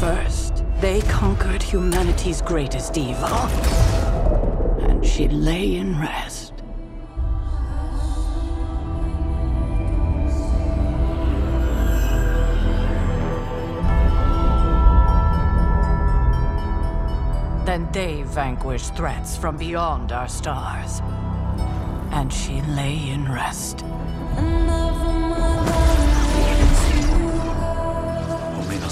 First, they conquered humanity's greatest evil. And she lay in rest. Then they vanquished threats from beyond our stars. And she lay in rest.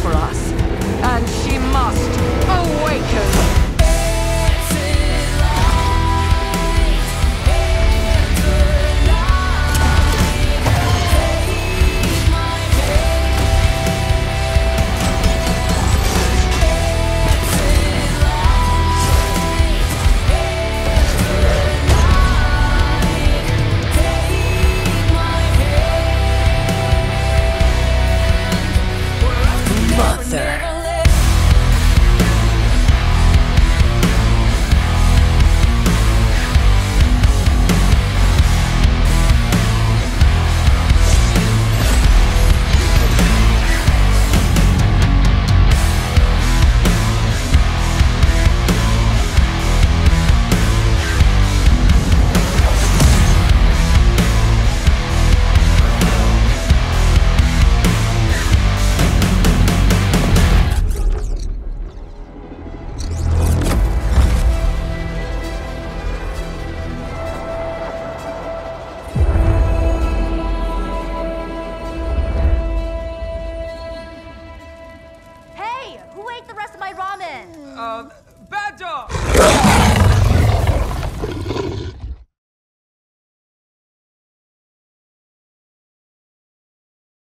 for us, and she must awaken! Uh, bad dog!